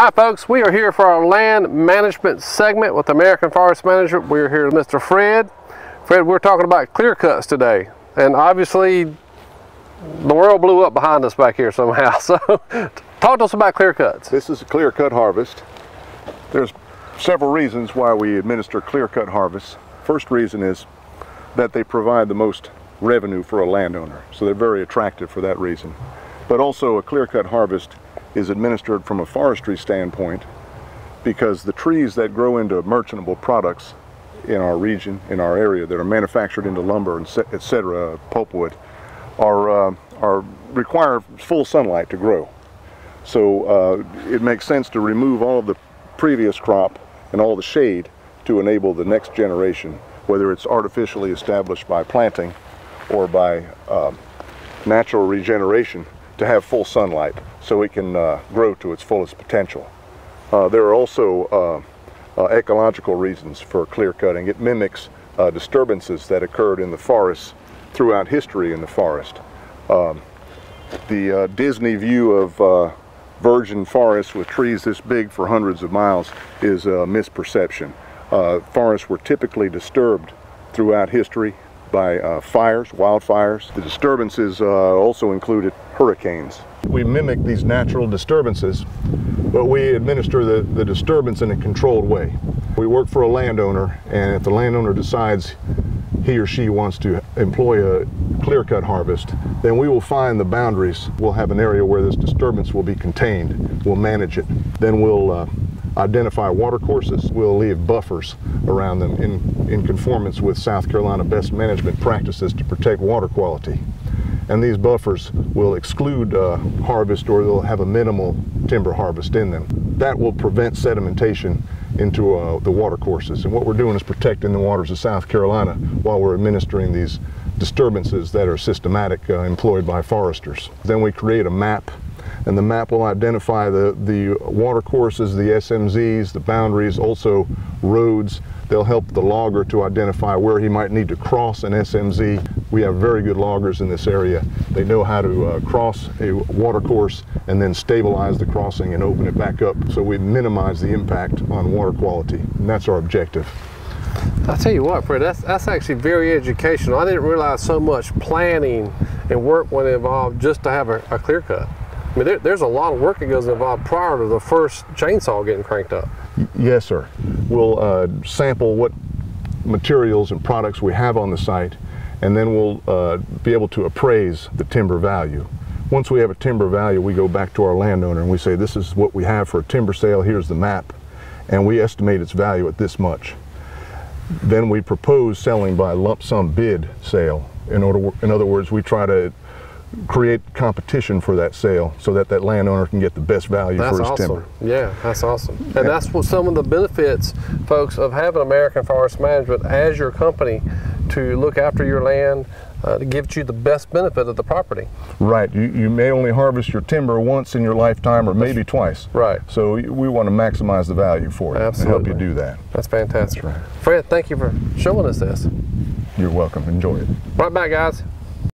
Hi folks, we are here for our land management segment with American Forest Management. We're here with Mr. Fred. Fred, we're talking about clear cuts today. And obviously the world blew up behind us back here somehow. So talk to us about clear cuts. This is a clear cut harvest. There's several reasons why we administer clear cut harvests. First reason is that they provide the most revenue for a landowner. So they're very attractive for that reason. But also a clear cut harvest is administered from a forestry standpoint because the trees that grow into merchantable products in our region, in our area, that are manufactured into lumber and etc., pulpwood, are, uh, are require full sunlight to grow. So uh, it makes sense to remove all of the previous crop and all the shade to enable the next generation, whether it's artificially established by planting or by uh, natural regeneration, to have full sunlight so it can uh, grow to its fullest potential. Uh, there are also uh, uh, ecological reasons for clear cutting. It mimics uh, disturbances that occurred in the forests throughout history in the forest. Um, the Disney view of virgin forests with trees this big for hundreds of miles is a misperception. forests were typically disturbed throughout history by uh, fires, wildfires. The disturbances uh, also included hurricanes. We mimic these natural disturbances, but we administer the, the disturbance in a controlled way. We work for a landowner, and if the landowner decides he or she wants to employ a clear cut harvest, then we will find the boundaries. We'll have an area where this disturbance will be contained. We'll manage it. Then we'll uh, identify watercourses. We'll leave buffers around them in, in conformance with South Carolina best management practices to protect water quality. And these buffers will exclude uh, harvest or they'll have a minimal timber harvest in them. That will prevent sedimentation into uh, the watercourses. And what we're doing is protecting the waters of South Carolina while we're administering these disturbances that are systematic uh, employed by foresters. Then we create a map and the map will identify the, the water courses, the SMZs, the boundaries, also roads. They'll help the logger to identify where he might need to cross an SMZ. We have very good loggers in this area. They know how to uh, cross a water course and then stabilize the crossing and open it back up so we minimize the impact on water quality. And that's our objective. I'll tell you what, Fred, that's, that's actually very educational. I didn't realize so much planning and work went involved just to have a, a clear cut. I mean, there, there's a lot of work that goes involved prior to the first chainsaw getting cranked up. Yes, sir. We'll uh, sample what materials and products we have on the site, and then we'll uh, be able to appraise the timber value. Once we have a timber value, we go back to our landowner and we say, this is what we have for a timber sale, here's the map, and we estimate its value at this much. Then we propose selling by lump sum bid sale. In, order, in other words, we try to create competition for that sale so that that landowner can get the best value that's for his awesome. timber. Yeah, that's awesome. And that's what some of the benefits, folks, of having American Forest Management as your company to look after your land, uh, to give you the best benefit of the property. Right. You, you may only harvest your timber once in your lifetime or maybe twice. Right. So we want to maximize the value for it Absolutely. and help you do that. That's fantastic. That's right. Fred, thank you for showing us this. You're welcome. Enjoy it. Right back, guys.